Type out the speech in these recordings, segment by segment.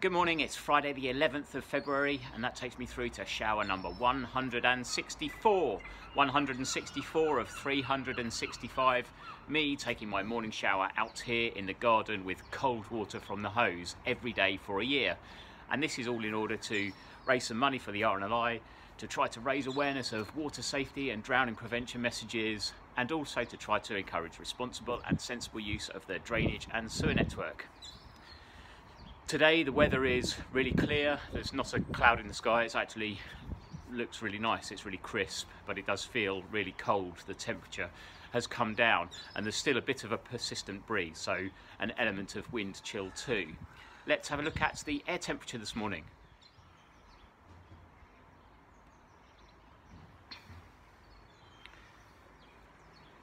Good morning, it's Friday the 11th of February and that takes me through to shower number 164. 164 of 365. Me taking my morning shower out here in the garden with cold water from the hose every day for a year. And this is all in order to raise some money for the RNLI, to try to raise awareness of water safety and drowning prevention messages, and also to try to encourage responsible and sensible use of the drainage and sewer network. Today the weather is really clear, there's not a cloud in the sky, it actually looks really nice, it's really crisp, but it does feel really cold. The temperature has come down and there's still a bit of a persistent breeze, so an element of wind chill too. Let's have a look at the air temperature this morning.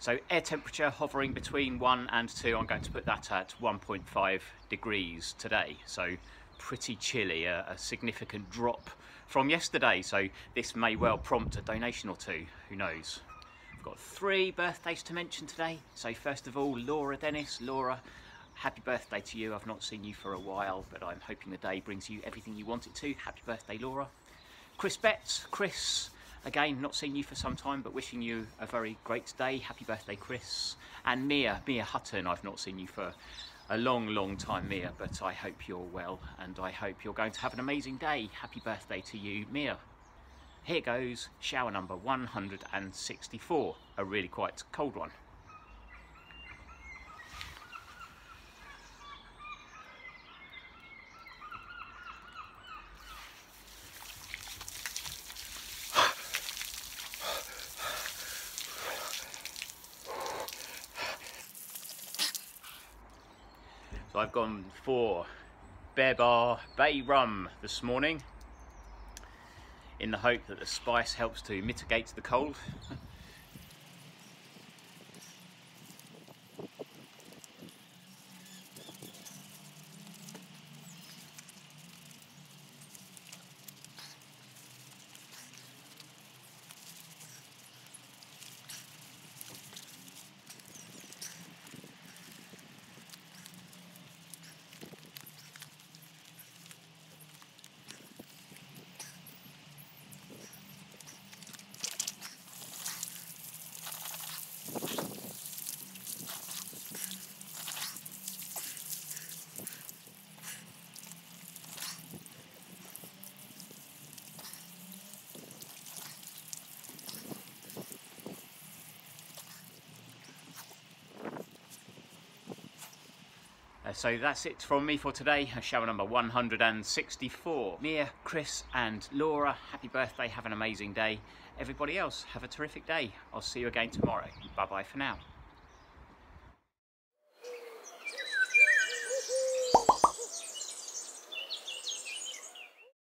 So air temperature hovering between 1 and 2, I'm going to put that at 1.5 degrees today. So pretty chilly, a, a, significant drop from yesterday. So this may well prompt a donation or two, who knows. I've got three birthdays to mention today. So first of all, Laura Dennis. Laura, happy birthday to you. I've not seen you for a while, but I'm hoping the day brings you everything you want it to. Happy birthday, Laura. Chris Betts, Chris, Again, not seeing you for some time, but wishing you a very great day. Happy birthday, Chris. And Mia, Mia Hutton, I've not seen you for a long, long time, Mia, but I hope you're well and I hope you're going to have an amazing day. Happy birthday to you, Mia. Here goes shower number 164, a really quite cold one. I've gone for Bear Bar Bay Rum this morning in the hope that the spice helps to mitigate the cold. Uh, so that's it from me for today, shower number 164. Mia, Chris and Laura, happy birthday, have an amazing day. Everybody else, have a terrific day. I'll see you again tomorrow. Bye bye for now.